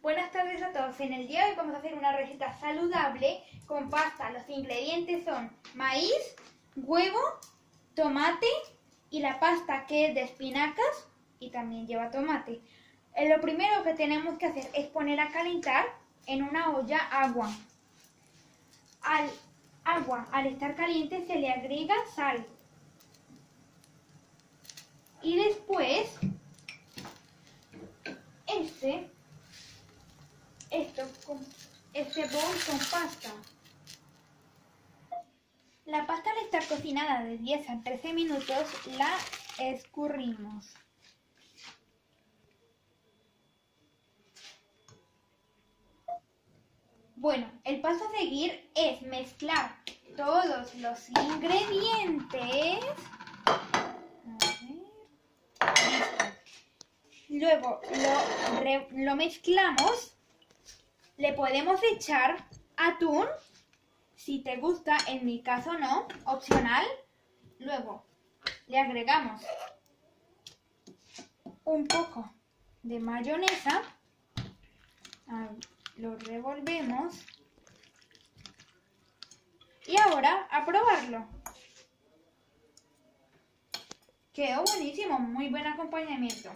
Buenas tardes a todos. En el día de hoy vamos a hacer una receta saludable con pasta. Los ingredientes son maíz, huevo, tomate y la pasta que es de espinacas y también lleva tomate. Eh, Lo primero que tenemos que hacer es poner a calentar en una olla agua. Al agua, al estar caliente, se le agrega sal. Y después, este, esto, con, este bol con pasta. La pasta al estar cocinada de 10 a 13 minutos, la escurrimos. Bueno, el paso a seguir es mezclar todos los ingredientes. Luego lo, lo mezclamos. Le podemos echar atún, si te gusta, en mi caso no, opcional. Luego le agregamos un poco de mayonesa. Lo revolvemos. Y ahora a probarlo. Quedó buenísimo, muy buen acompañamiento.